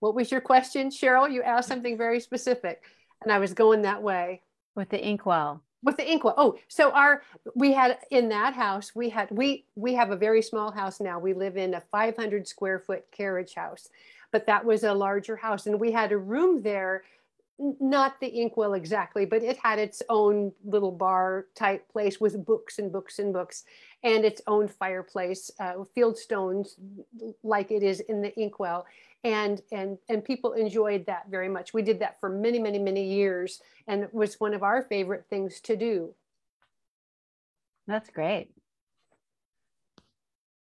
what was your question sherrill? You asked something very specific and i was going that way. With the inkwell. With the inkwell. Oh so our we had in that house we had we we have a very small house now. We live in a 500 square foot carriage house but that was a larger house and we had a room there. Not the inkwell exactly, but it had its own little bar type place with books and books and books and its own fireplace, uh, field stones like it is in the inkwell. and and and people enjoyed that very much. We did that for many many many years and it was one of our favorite things to do. That's great.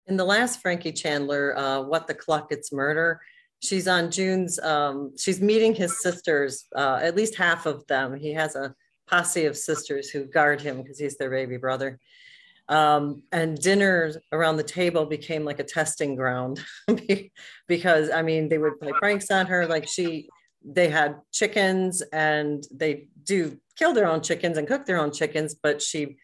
In the last frankie chandler uh, what the cluck it's murder she's on june's um, she's meeting his sisters uh, at least half of them. He has a posse of sisters who guard him because he's their baby brother um, and dinners around the table became like a testing ground <laughs> because I mean they would play pranks on her like she they had chickens and they do kill their own chickens and cook their own chickens but she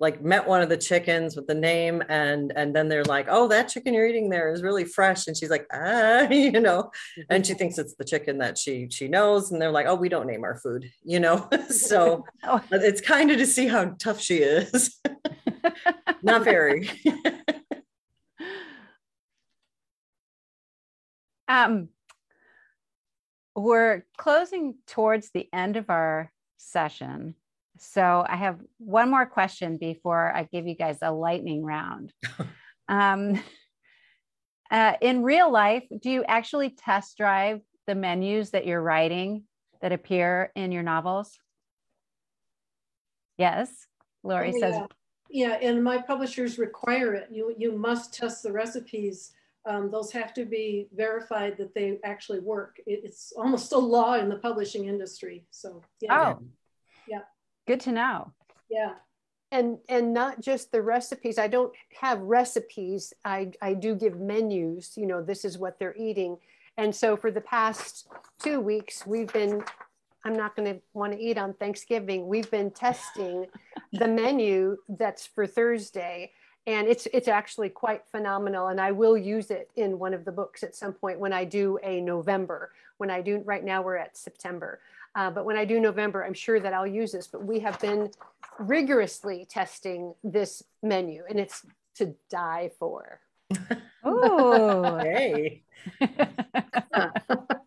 like met one of the chickens with the name and and then they're like oh that chicken you're eating there is really fresh. And she's like ah <laughs> you know? And she thinks it's the chicken that she she knows and they're like oh we don't name our food you know? <laughs> So oh. it's kind of to see how tough she is Not very. <laughs> um, we're closing towards the end of our session. So I have one more question before I give you guys a lightning round. <laughs> um, uh, in real life, do you actually test drive the menus that you're writing that appear in your novels? Yes, Laurie oh, says yeah, and my publishers require it. You, you must test the recipes. Um, those have to be verified that they actually work. It, it's almost a law in the publishing industry. So yeah. Oh, yeah. Good to know. Yeah. And, and not just the recipes. I don't have recipes. I, I do give menus, you know, this is what they're eating. And so for the past two weeks, we've been I'm not going to want to eat on Thanksgiving. We've been testing the menu that's for Thursday and it's it's actually quite phenomenal and I will use it in one of the books at some point when I do a November. When I do right now we're at September. Uh, but when I do November, I'm sure that I'll use this. But we have been rigorously testing this menu and it's to die for. <laughs> Oh, hey. <laughs>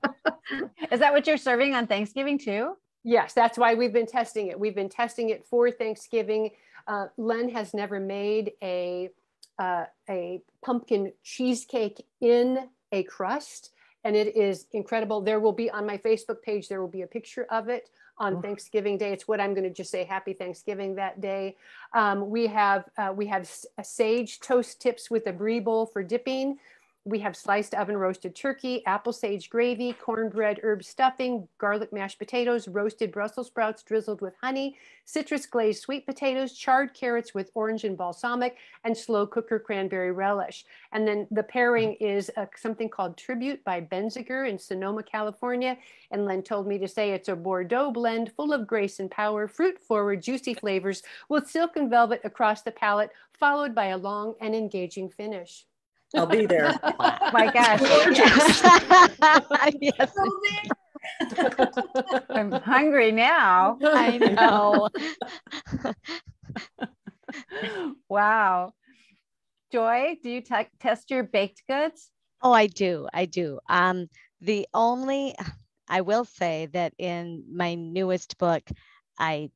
Is that what you're serving on Thanksgiving too? Yes, that's why we've been testing it. We've been testing it for Thanksgiving. Uh, Len has never made a uh, a pumpkin cheesecake in a crust, and it is incredible. There will be on my Facebook page. There will be a picture of it on oh. Thanksgiving Day. It's what I'm going to just say Happy Thanksgiving that day. Um, we have uh, we have sage toast tips with a brie bowl for dipping we have sliced oven roasted turkey, apple sage gravy, cornbread herb stuffing, garlic mashed potatoes, roasted Brussels sprouts drizzled with honey, citrus glazed sweet potatoes, charred carrots with orange and balsamic, and slow cooker cranberry relish. And then the pairing is a, something called Tribute by Benziger in Sonoma, California. And Len told me to say it's a Bordeaux blend full of grace and power, fruit forward, juicy flavors with silk and velvet across the palate, followed by a long and engaging finish. I'll be there. <laughs> My gosh. <laughs> yes. I'm hungry now. I know. <laughs> wow. Joy, do you test your baked goods? Oh, I do. I do. Um, the only, I will say that in my newest book, I,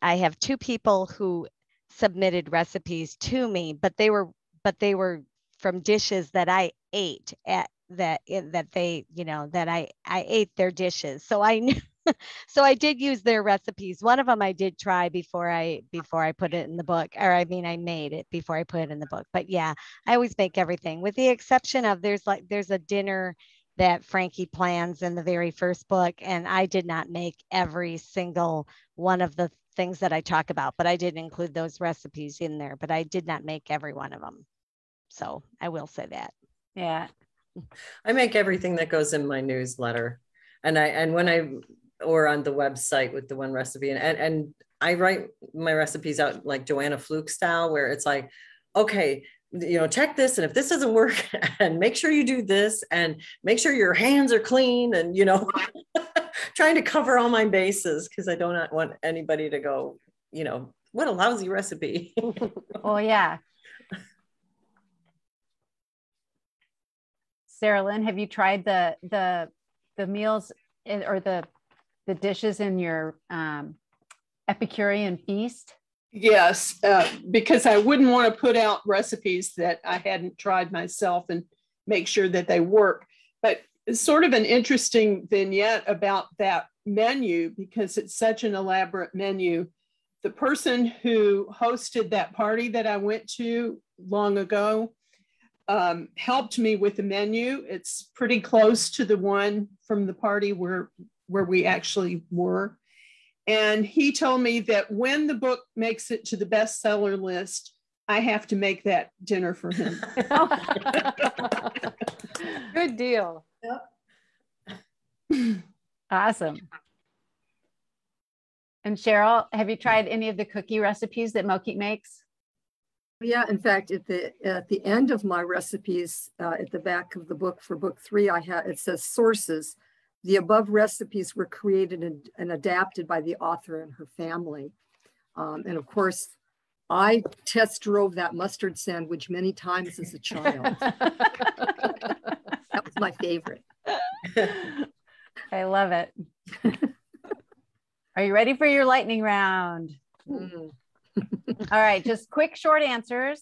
I have two people who submitted recipes to me, but they were, but they were from dishes that I ate at that that they you know that I I ate their dishes. So I knew <laughs> so I did use their recipes. One of them I did try before I before I put it in the book or I mean I made it before I put it in the book. But yeah I always make everything with the exception of there's like there's a dinner that Frankie plans in the very first book and I did not make every single one of the things that I talk about but I did include those recipes in there but I did not make every one of them so I will say that. Yeah. I make everything that goes in my newsletter. And I and when I or on the website with the one recipe and and, and I write my recipes out like Joanne Fluke style, where it's like, okay, you know, check this, and if this doesn't work, <laughs> and make sure you do this, and make sure your hands are clean, and you know, <laughs> trying to cover all my bases because I do not want anybody to go, you know, what a lousy recipe. <laughs> oh yeah, Saralyn, have you tried the the the meals in, or the the dishes in your um, Epicurean feast? Yes, uh, because I wouldn't want to put out recipes that I hadn't tried myself and make sure that they work. but it's sort of an interesting vignette about that menu because it's such an elaborate menu. The person who hosted that party that I went to long ago um, helped me with the menu. It's pretty close to the one from the party where where we actually were. And he told me that when the book makes it to the bestseller list, I have to make that dinner for him. <laughs> <laughs> Good deal. Yep. Awesome. And Sherrill, have you tried any of the cookie recipes that Moki makes? Yeah, in fact, at the at the end of my recipes, uh, at the back of the book for book three, I have it says sources. The above recipes were created and, and adapted by the author and her family. Um, and of course, I test drove that mustard sandwich many times as a child. <laughs> that was my favorite. I love it. Are you ready for your lightning round? Mm. All right, just quick, short answers.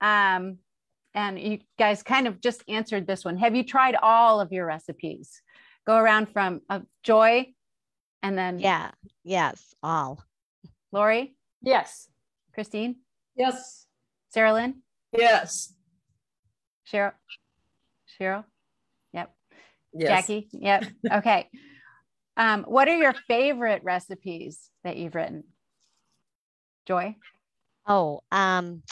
Um, and you guys kind of just answered this one. Have you tried all of your recipes? Go around from uh, Joy and then Yeah. Yes. All. Laurie, Yes. Christine, Yes. Saralyn, yes. Sherrill, Sherrill, yep, Yes. Jackie, yep. Okay. Um, what are your favorite recipes that you've written? Joy, Oh, um,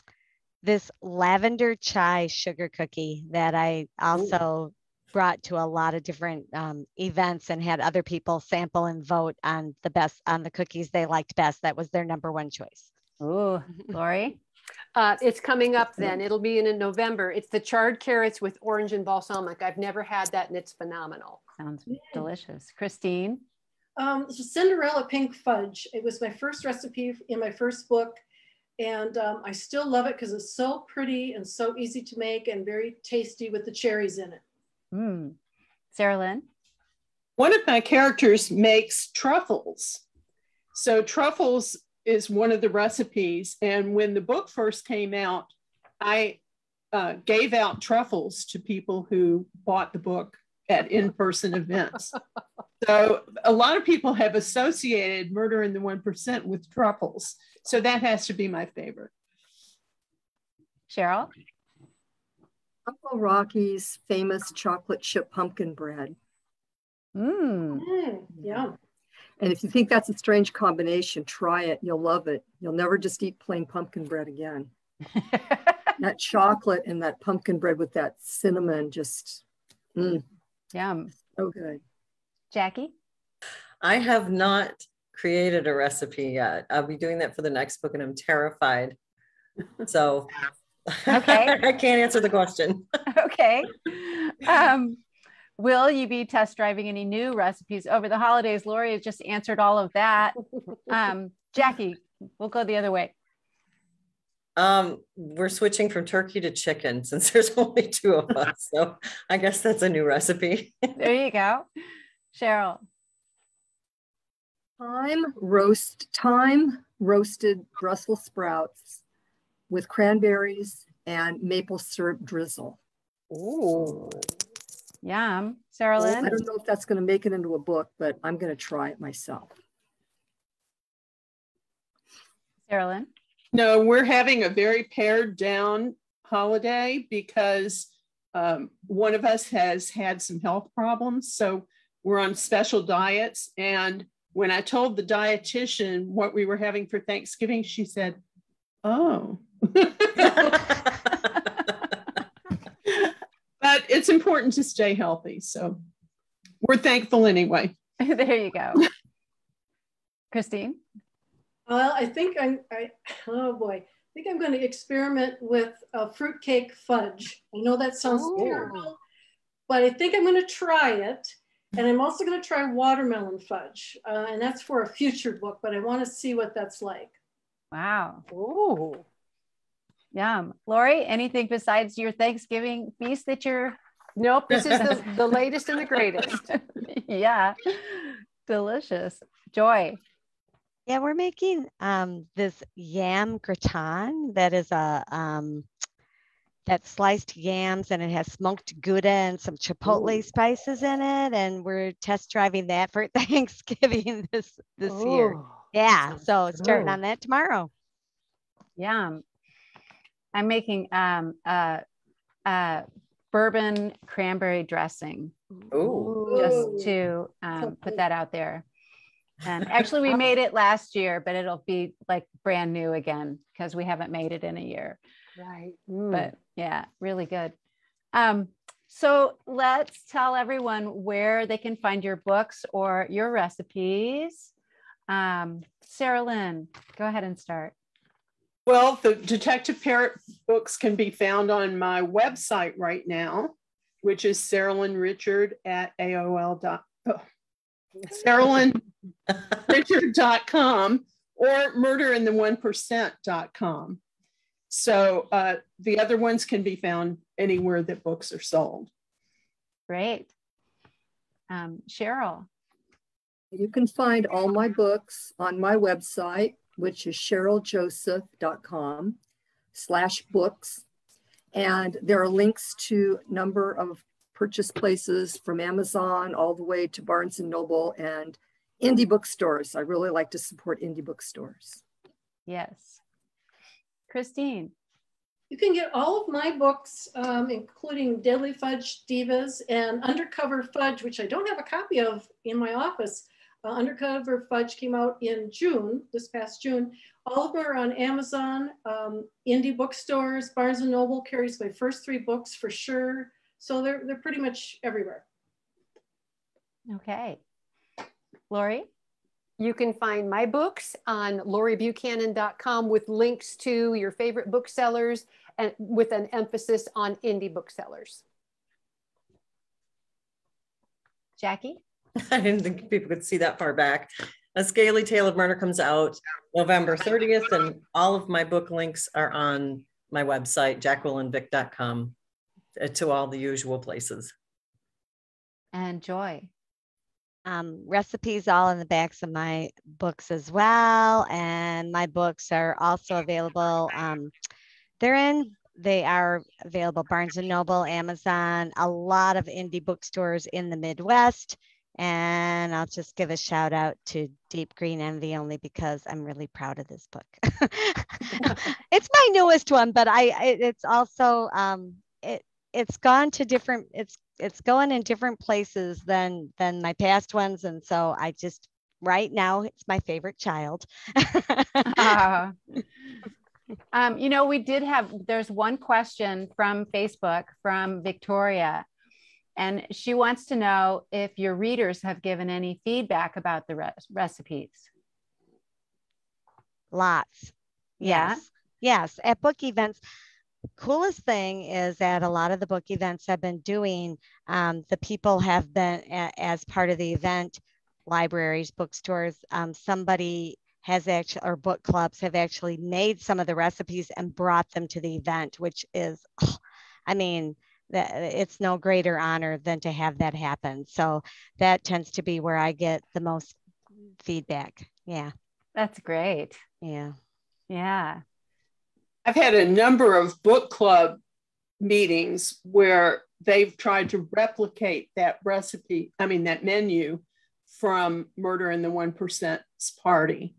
this lavender chai sugar cookie that I also brought to a lot of different um, events and had other people sample and vote on the best on the cookies they liked best. That was their number one choice. ooh, <laughs> Laurie, Uh, it's coming up then. It'll be in, in November. It's the charred carrots with orange and balsamic. I've never had that and it's phenomenal. sounds delicious. Christine, Um, so Cinderella pink fudge. It was my first recipe in my first book. And um, I still love it because it's so pretty and so easy to make and very tasty with the cherries in it. mm. Saralyn, One of my characters makes truffles. So truffles is one of the recipes. And when the book first came out, I uh, gave out truffles to people who bought the book at in-person events. so a lot of people have associated Murder in the One Percent with truffles. So that has to be my favorite. Sherrill, Uncle Rocky's famous chocolate chip pumpkin bread. mm. Mm, yeah. And if you think that's a strange combination, try it. You'll love it. You'll never just eat plain pumpkin bread again. <laughs> That chocolate and that pumpkin bread with that cinnamon, just mm, Yum. so good. Jackie, I have not created a recipe yet. I'll be doing that for the next book and I'm terrified. So <laughs> Okay. I can't answer the question. <laughs> okay. Um, will you be test driving any new recipes over the holidays? Laurie has just answered all of that. <laughs> Um, Jackie, we'll go the other way. Um, we're switching from turkey to chicken <laughs> since there's only two of us. <laughs> So I guess that's a new recipe. There you go. Sherrill, Thyme roast thyme roasted Brussels sprouts with cranberries and maple syrup drizzle. Ooh. yum. Sarah I don't know if that's going to make it into a book, but I'm going to try it myself. Saralyn. No, we're having a very pared down holiday because um, one of us has had some health problems. So we're on special diets. And when I told the dietitian what we were having for Thanksgiving, she said, Oh. <laughs> but it's important to stay healthy. So we're thankful anyway. <laughs> there you go. Christine, Well, I think I'm, I, <laughs> oh boy, I think I'm going to experiment with a fruitcake fudge. I know that sounds Ooh. terrible, but I think I'm going to try it. And I'm also going to try watermelon fudge. Uh, and that's for a future book, but I want to see what that's like. wow. Ooh. Yum. Laurie, anything besides your Thanksgiving feast that you're, Nope, this is the, <laughs> the latest and the greatest. <laughs> yeah, delicious. Joy. Yeah, we're making um, this yam gratin that is a um, that sliced yams and it has smoked gouda and some chipotle Ooh. spices in it and we're test driving that for <laughs> thanksgiving this this year Oh, yeah so starting good. on that tomorrow Yum. I'm making um uh uh bourbon cranberry dressing Ooh. just to um, put that out there. And <laughs> actually, we made it last year, but it'll be like brand new again because we haven't made it in a year. Right. Mm. But yeah, really good. Um, so let's tell everyone where they can find your books or your recipes. Um, Saralyn, go ahead and start. Well, the Detective Parrott books can be found on my website right now, which is Saralyn Richard at AOL. Dot, oh, SaralynRichard.com or murderintheone%.com. So uh, the other ones can be found anywhere that books are sold. Great. Um, Sherrill. You can find all my books on my website, which is sherrilljoseph.com slash books. And there are links to a number of purchase places from Amazon all the way to Barnes and Noble and indie bookstores. I really like to support indie bookstores. Yes. Christine. You can get all of my books, um, including Deadly Fudge Divas and Undercover Fudge, which I don't have a copy of in my office. Uh, Undercover Fudge came out in June, this past June. All of them are on Amazon, um, indie bookstores, Barnes and Noble carries my first three books for sure. So they're, they're pretty much everywhere. Okay. Laurie. You can find my books on lauriebuchanan.com with links to your favorite booksellers and with an emphasis on indie booksellers. Jackie. <laughs> I didn't think people could see that far back. A Scaly Tale of Murder comes out November 30th, and all of my book links are on my website, jacquelinevick.com, uh, to all the usual places. and Joy. Um, recipes all in the backs of my books as well. And my books are also available. Um, they're in, they are available Barnes and Noble, Amazon, a lot of indie bookstores in the Midwest. And I'll just give a shout out to Deep Green Envy only because I'm really proud of this book. <laughs> it's my newest one, but I it's also um, it it's gone to different it's it's going in different places than than my past ones and so i just right now it's my favorite child Ah. <laughs> um, you know, we did have, there's one question from Facebook from Victoria, and she wants to know if your readers have given any feedback about the re- recipes. lots Yeah. yes yes at book events coolest thing is that a lot of the book events i've been doing um, the people have been a, as part of the event libraries bookstores um, somebody has actually or book clubs have actually made some of the recipes and brought them to the event which is <sighs> i mean that it's no greater honor than to have that happen so that tends to be where i get the most feedback yeah That's great. yeah Yeah. I've had a number of book club meetings where they've tried to replicate that recipe, I mean, that menu from Murder in the 1%'s party.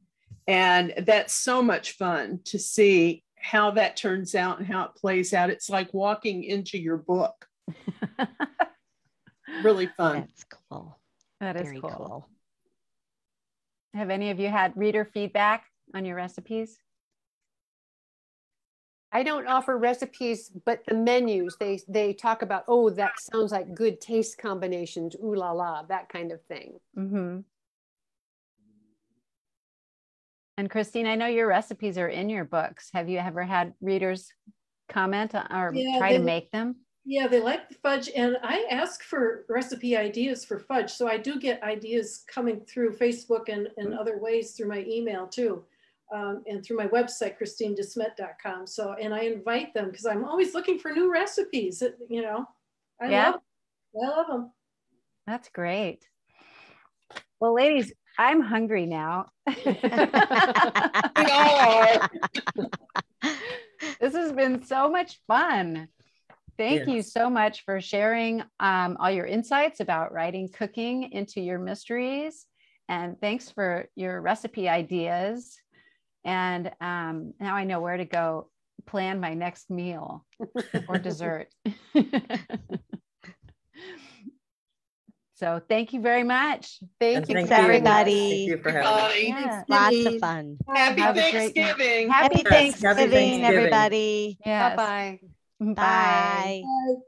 And that's so much fun to see how that turns out and how it plays out. It's like walking into your book. <laughs> Really fun. that's cool That is very cool. cool. Have any of you had reader feedback on your recipes? I don't offer recipes, but the menus, they, they talk about, oh, that sounds like good taste combinations, ooh la la, that kind of thing. Mm-hmm. And Christine, I know your recipes are in your books. Have you ever had readers comment or Yeah, try to make them? Yeah, they like the fudge, and I ask for recipe ideas for fudge. So I do get ideas coming through Facebook and, and other ways through my email too, um, and through my website, christinedesmet.com. So, and I invite them because I'm always looking for new recipes. You know, I Yeah. love, I love them. That's great. Well, ladies, I'm hungry now. <laughs> We are. this has been so much fun. Thank you so much for sharing um, all your insights about writing cooking into your mysteries. And thanks for your recipe ideas. And um, now I know where to go plan my next meal or <laughs> dessert. <laughs> so thank you very much. Thank And you, thank Thanks, you. everybody. Thank you for having us. Bye. Yeah. Lots of fun. Happy Have a great night. Thanksgiving. Happy happy Thanksgiving, Thanksgiving. everybody. Yes. Bye bye. Bye. Bye. Bye.